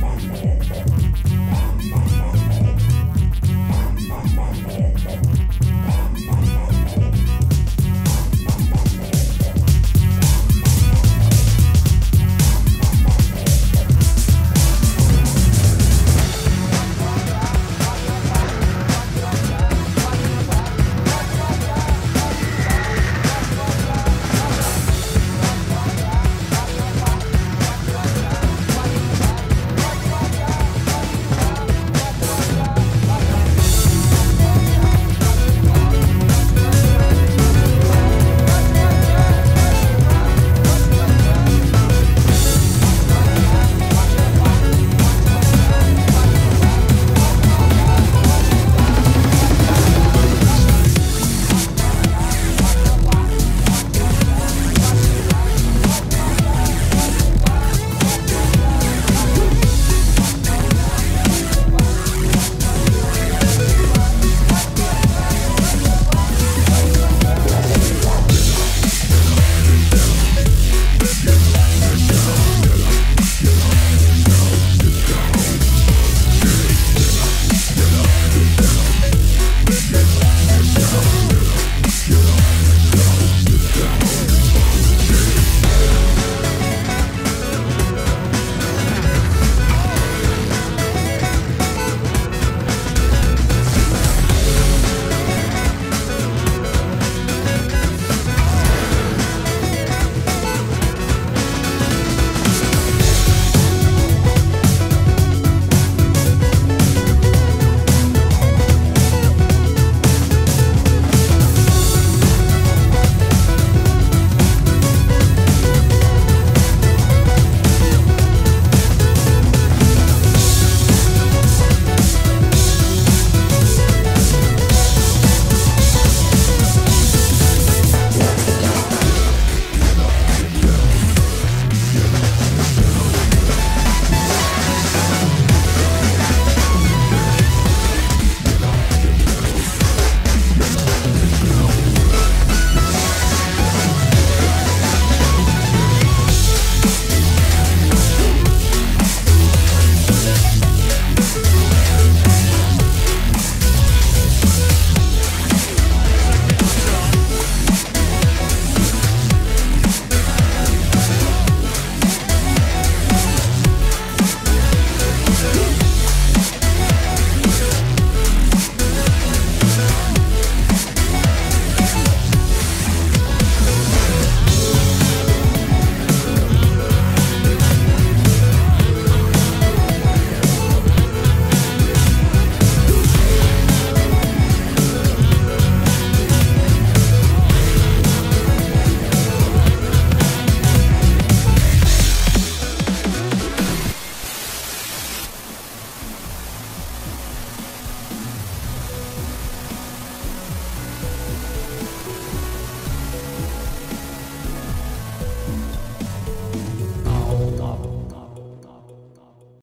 I'm not.